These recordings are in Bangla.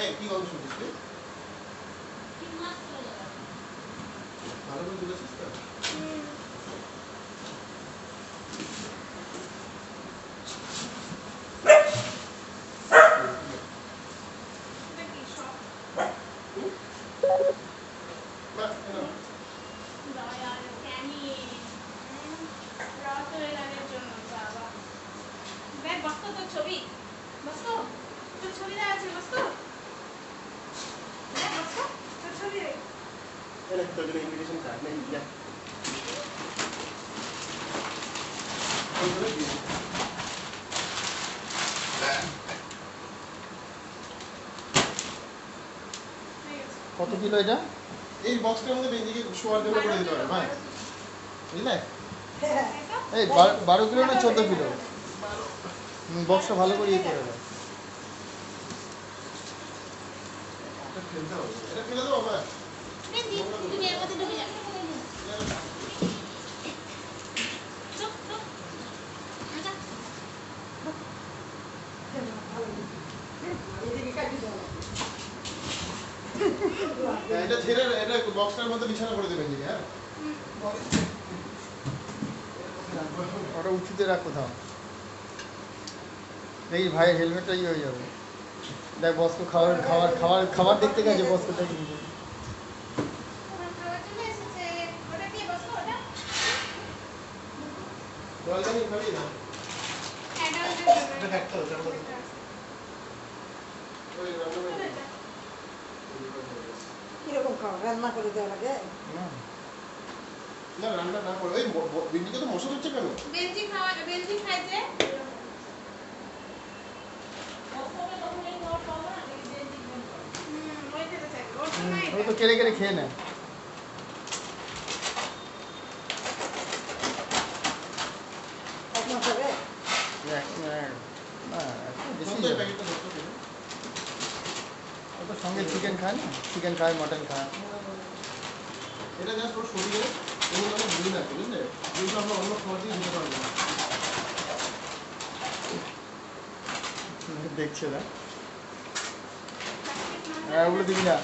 এই কি গল্প শুনছিস তুই ভালো করে তুলেছিস তো না, না। ছবি বস্তু তোর ছবি দেওয়া আছে বস্তু দেখ তোর ছবি। দেখ এই নে, তোর জন্য invitation card নে, যা। ওই করে দিয়ে দে। ঠিক আছে কত কিলো এটা? এই বক্সটার মধ্যে বেঞ্জিকে শোয়ার জন্য করে দিতে পারে ভাই। বুঝলে? এই বারো- বারো কিলো না চোদ্দ কিলো? বক্সটা ভালো করে ইয়ে করে এটা হ্যাঁ, এটা ছেড়ে এটা বক্সটার মধ্যে বিছানা করে দেবেন হ্যাঁ। ওটা উঁচুতে রাখ কোথাও এই ভাইয়ের হেলমেটটা ইয়ে হয়ে যাবে। দেখ বস্কো খাবার খাবার খাবার খাবার দেখতে গেছে বস্কোটা কিন্তু কীরকম খাওয়া? রান্না করে দেওয়া লাগে না রান্না না করে ওই বিন্দিকে তো মশা হচ্ছে কেন বেঞ্জি খাওয়া বেঞ্জি খাইছে হুম ওই খেতে চাই ওর হুম, সময় ও তো কেড়ে কেড়ে খেয়ে নেয় সঙ্গে চিকেন খায় না চিকেন খায় মটন খায় এটা জাস্ট ওর শরীরে এগুলো আমরা ভুলি না বুঝলে যেগুলো আমরা অন্য খাবার দিয়ে দিতে পারব না দেখছে না হ্যাঁ ওগুলো দিবি না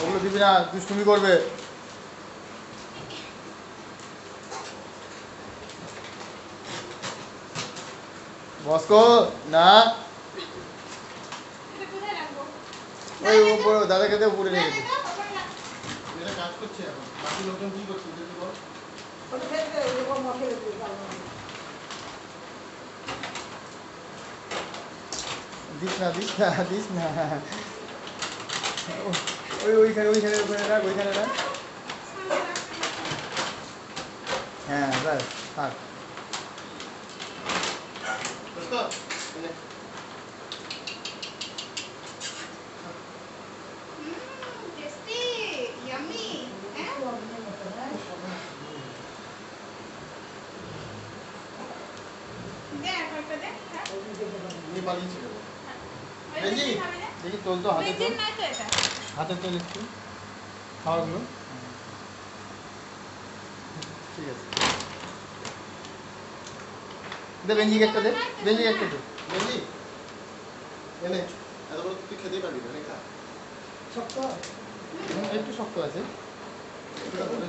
ওগুলো দিবি না দুষ্টুমি করবে। বসকো না। ওই উপরে দাদা খেতে উপরে কাজ করছে এখন। বাকি লোকজন কি করছে দিয়ে দাও। দিস না দিস না দিস না। ওই ওইখানে ওইখানে ওইখানে রাখ ওইখানে রাখ। হ্যাঁ ব্যাস থাক। হ্যাঁ? হ্যাঁ? না দেখি তোল তো হাতে বেঞ্জির তোল তো এটা। হাতে তোল একটু খাওয়াগুলো। ঠিক আছে। দে বেঞ্জিকে একটা দে বেঞ্জিকে একটা দে। বুঝলি এনে এত বড় তুই খেতেই পারবি না খা শক্ত একটু শক্ত আছে। এটা বলে